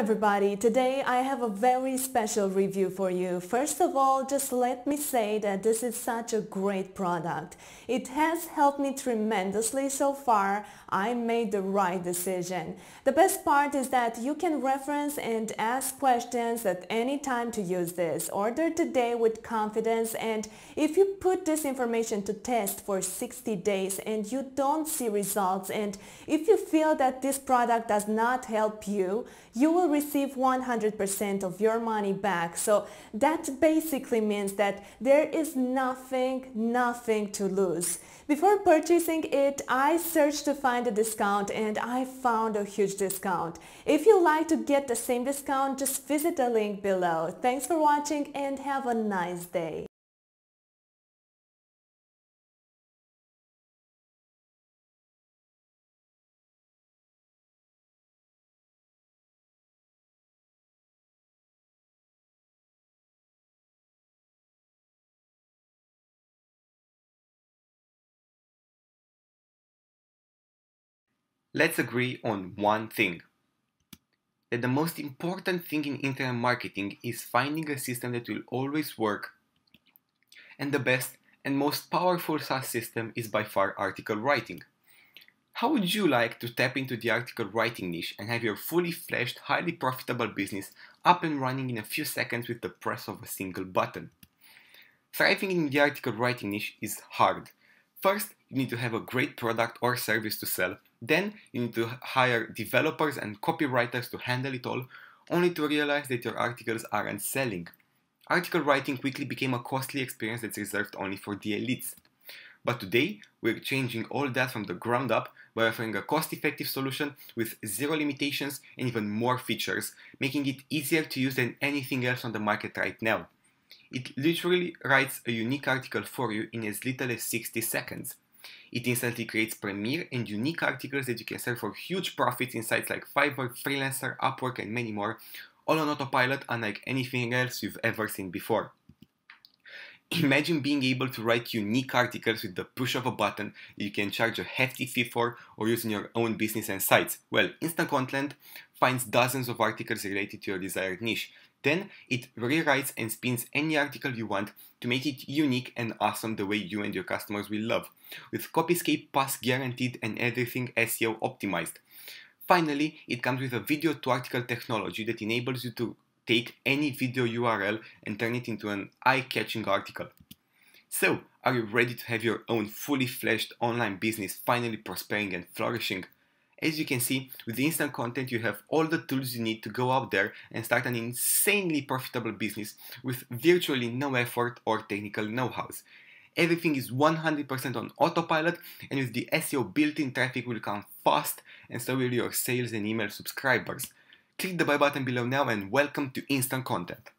everybody. Today I have a very special review for you. First of all, just let me say that this is such a great product. It has helped me tremendously so far. I made the right decision. The best part is that you can reference and ask questions at any time to use this. Order today with confidence and if you put this information to test for 60 days and you don't see results and if you feel that this product does not help you, you will receive 100% of your money back. So that basically means that there is nothing, nothing to lose. Before purchasing it, I searched to find a discount and I found a huge discount. If you like to get the same discount, just visit the link below. Thanks for watching and have a nice day. Let's agree on one thing. That the most important thing in internet marketing is finding a system that will always work. And the best and most powerful SaaS system is by far article writing. How would you like to tap into the article writing niche and have your fully fledged, highly profitable business up and running in a few seconds with the press of a single button? Thriving in the article writing niche is hard. First, you need to have a great product or service to sell then you need to hire developers and copywriters to handle it all, only to realize that your articles aren't selling. Article writing quickly became a costly experience that's reserved only for the elites. But today, we're changing all that from the ground up by offering a cost-effective solution with zero limitations and even more features, making it easier to use than anything else on the market right now. It literally writes a unique article for you in as little as 60 seconds. It instantly creates premier and unique articles that you can sell for huge profits in sites like Fiverr, Freelancer, Upwork, and many more, all on autopilot unlike anything else you've ever seen before. Imagine being able to write unique articles with the push of a button you can charge a hefty fee for or use in your own business and sites. Well, Instant Content finds dozens of articles related to your desired niche. Then it rewrites and spins any article you want to make it unique and awesome the way you and your customers will love, with Copyscape Pass guaranteed and everything SEO optimized. Finally, it comes with a video to article technology that enables you to take any video URL and turn it into an eye-catching article. So, are you ready to have your own fully fledged online business finally prospering and flourishing? As you can see, with instant content, you have all the tools you need to go out there and start an insanely profitable business with virtually no effort or technical know-hows. Everything is 100% on autopilot and with the SEO built-in traffic will come fast and so will your sales and email subscribers. Click the buy button below now and welcome to instant content.